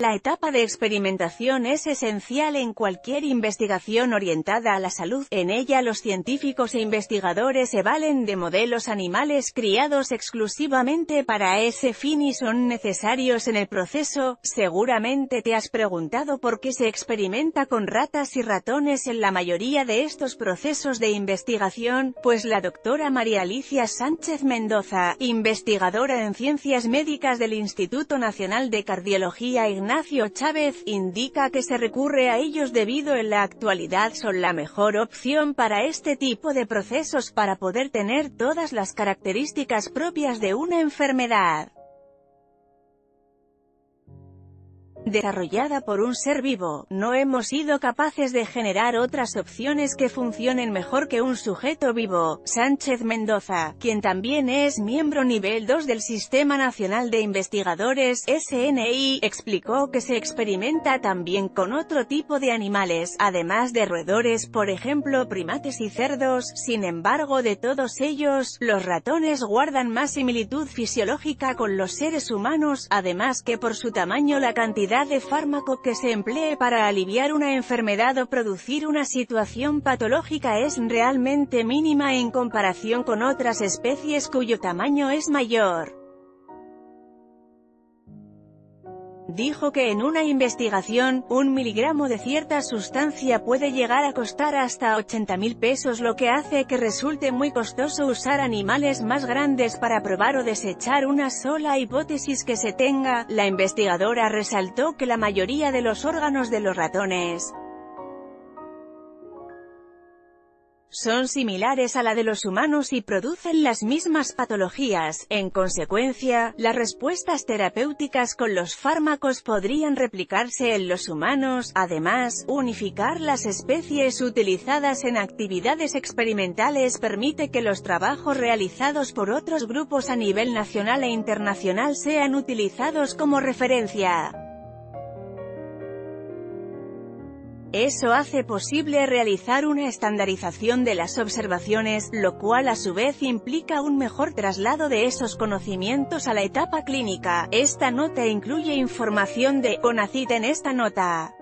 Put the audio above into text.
La etapa de experimentación es esencial en cualquier investigación orientada a la salud. En ella los científicos e investigadores se valen de modelos animales criados exclusivamente para ese fin y son necesarios en el proceso. Seguramente te has preguntado por qué se experimenta con ratas y ratones en la mayoría de estos procesos de investigación, pues la doctora María Alicia Sánchez Mendoza, investigadora en ciencias médicas del Instituto Nacional de Cardiología y Ignacio Chávez, indica que se recurre a ellos debido en la actualidad son la mejor opción para este tipo de procesos para poder tener todas las características propias de una enfermedad. Desarrollada por un ser vivo, no hemos sido capaces de generar otras opciones que funcionen mejor que un sujeto vivo. Sánchez Mendoza, quien también es miembro nivel 2 del Sistema Nacional de Investigadores, SNI, explicó que se experimenta también con otro tipo de animales, además de roedores por ejemplo primates y cerdos, sin embargo de todos ellos, los ratones guardan más similitud fisiológica con los seres humanos, además que por su tamaño la cantidad de fármaco que se emplee para aliviar una enfermedad o producir una situación patológica es realmente mínima en comparación con otras especies cuyo tamaño es mayor. Dijo que en una investigación, un miligramo de cierta sustancia puede llegar a costar hasta 80 mil pesos lo que hace que resulte muy costoso usar animales más grandes para probar o desechar una sola hipótesis que se tenga. La investigadora resaltó que la mayoría de los órganos de los ratones son similares a la de los humanos y producen las mismas patologías. En consecuencia, las respuestas terapéuticas con los fármacos podrían replicarse en los humanos. Además, unificar las especies utilizadas en actividades experimentales permite que los trabajos realizados por otros grupos a nivel nacional e internacional sean utilizados como referencia. Eso hace posible realizar una estandarización de las observaciones, lo cual a su vez implica un mejor traslado de esos conocimientos a la etapa clínica. Esta nota incluye información de CONACIT en esta nota.